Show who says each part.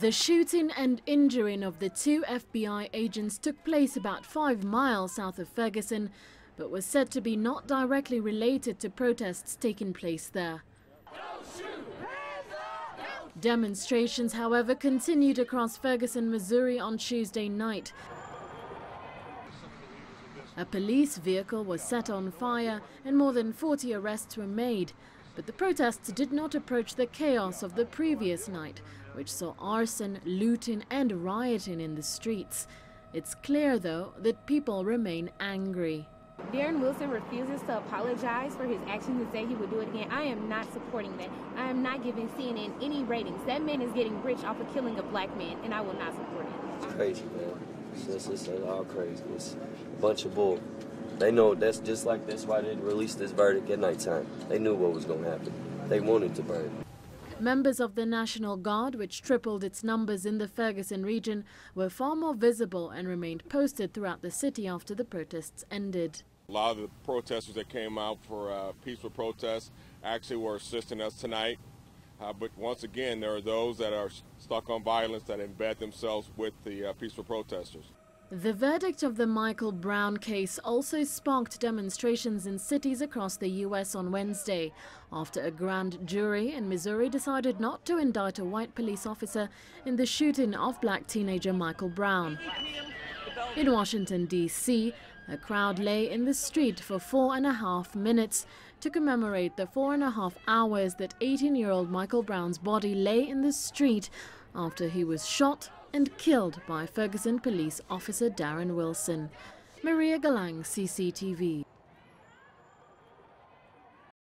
Speaker 1: The shooting and injuring of the two FBI agents took place about five miles south of Ferguson, but was said to be not directly related to protests taking place there. Demonstrations, however, continued across Ferguson, Missouri on Tuesday night. A police vehicle was set on fire and more than 40 arrests were made. But the protests did not approach the chaos of the previous night, which saw arson, looting and rioting in the streets. It's clear, though, that people remain angry.
Speaker 2: Darren Wilson refuses to apologize for his actions and say he would do it again. I am not supporting that. I am not giving CNN any ratings. That man is getting rich off of killing a black man, and I will not support it.
Speaker 3: It's crazy, man. It's, it's, it's all crazy. It's a bunch of bull. They know that's just like that's why they released this verdict at nighttime. They knew what was going to happen. They wanted to burn.
Speaker 1: Members of the National Guard, which tripled its numbers in the Ferguson region, were far more visible and remained posted throughout the city after the protests ended.
Speaker 4: A lot of the protesters that came out for uh, peaceful protests actually were assisting us tonight. Uh, but once again, there are those that are stuck on violence that embed themselves with the uh, peaceful protesters.
Speaker 1: The verdict of the Michael Brown case also sparked demonstrations in cities across the U.S. on Wednesday after a grand jury in Missouri decided not to indict a white police officer in the shooting of black teenager Michael Brown. In Washington, D.C., a crowd lay in the street for four and a half minutes to commemorate the four and a half hours that 18-year-old Michael Brown's body lay in the street after he was shot and killed by Ferguson police officer Darren Wilson. Maria Galang, CCTV.